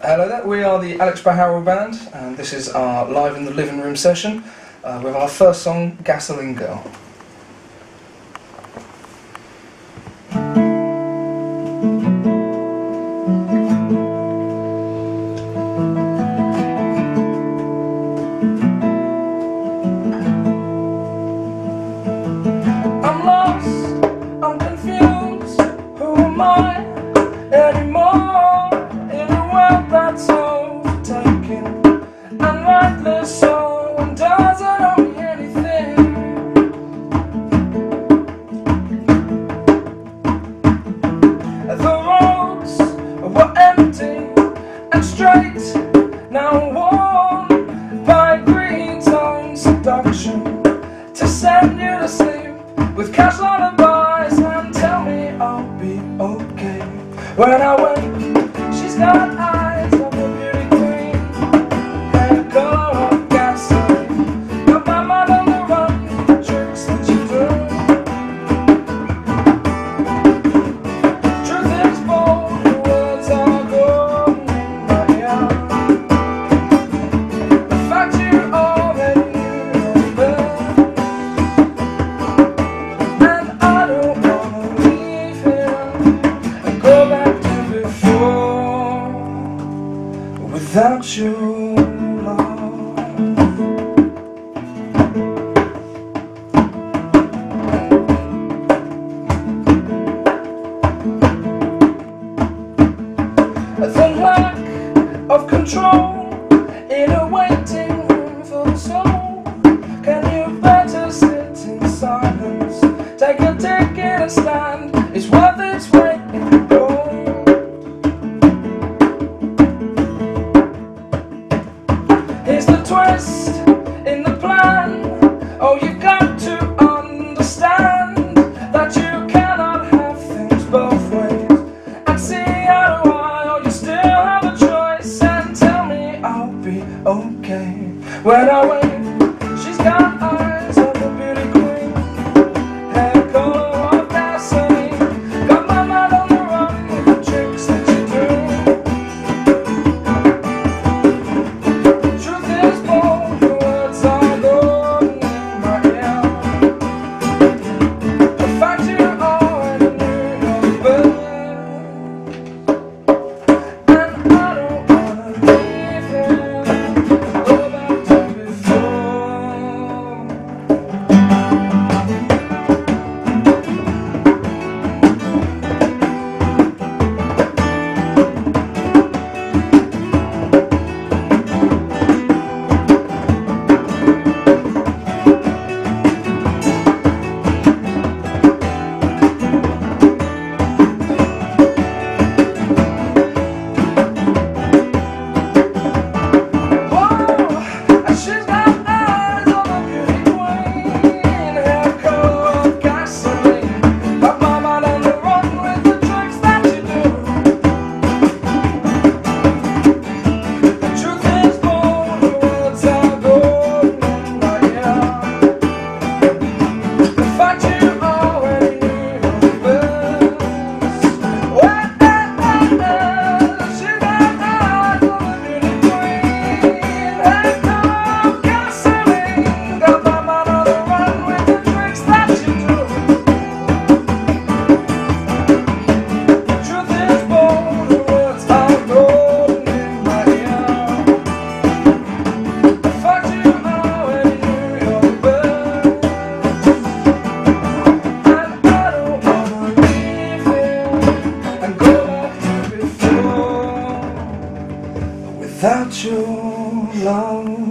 Hello there, we are the Alex Beharrell Band, and this is our live in the living room session uh, with our first song, Gasoline Girl. I'm lost, I'm confused, who am I rightly so and doesn't owe me anything. The roads were empty and straight, now worn by green tone seduction to send you to sleep with cash lullabies and tell me I'll be okay. When I wake, she's got without you. The lack of control in a waiting room for the soul. Can you better sit in silence? Take a ticket and stand. It's worth its Here's the twist in the plan. Oh, you've got to understand that you cannot have things both ways. And see to eye, or you still have a choice. And tell me I'll be okay when I wake. She's got eyes without your love.